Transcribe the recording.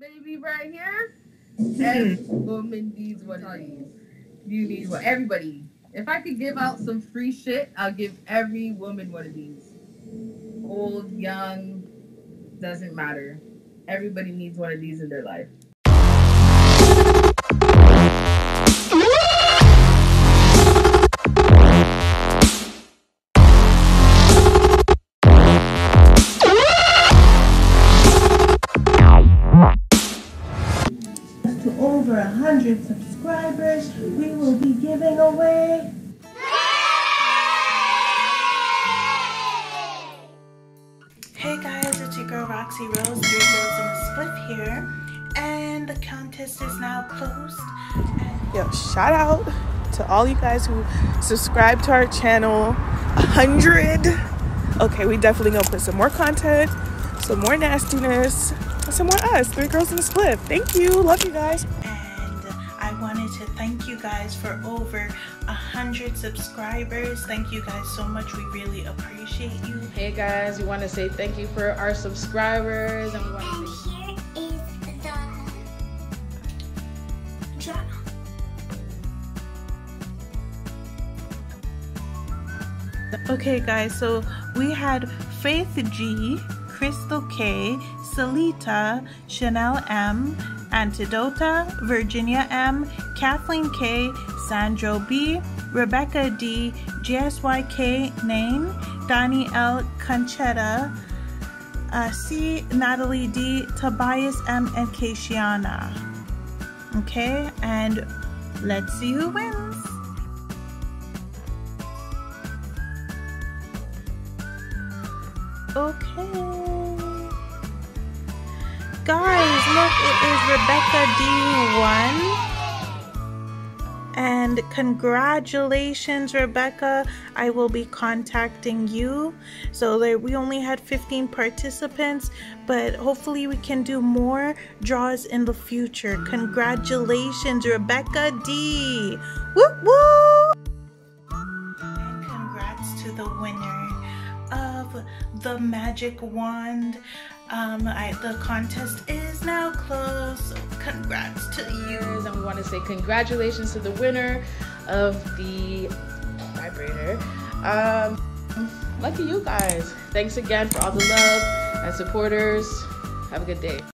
baby right here. Every woman needs one of these. You need one. Everybody. If I could give out some free shit, I'll give every woman one of these. Old, young, doesn't matter. Everybody needs one of these in their life. Over a hundred subscribers, we will be giving away. Hey guys, it's your girl Roxy Rose, three girls in a spliff here, and the contest is now closed. Yo, shout out to all you guys who subscribe to our channel. A hundred. Okay, we definitely gonna put some more content, some more nastiness, some more us, three girls in a spliff. Thank you, love you guys. And I wanted to thank you guys for over a hundred subscribers. Thank you guys so much. We really appreciate you. Hey guys, we want to say thank you for our subscribers and we want to say Here is the drama. Okay, guys, so we had Faith G, Crystal K, Salita, Chanel M, Antidota, Virginia M, Kathleen K, Sandro B, Rebecka D, JSYK Nain, Donnie L, Conchetta, uh, C, Natalie D, Tobias M, and Keishiana. Okay, and let's see who wins. Okay. Guys, look, it is Rebecka D1. And congratulations, Rebecka. I will be contacting you. So there, we only had 15 participants, but hopefully we can do more draws in the future. Congratulations, Rebecka D. Woo woo! And congrats to the winner of the magic wand. Um, I, the contest is now closed, so congrats to you. and we want to say congratulations to the winner of the vibrator. Um, lucky you guys. Thanks again for all the love and supporters. Have a good day.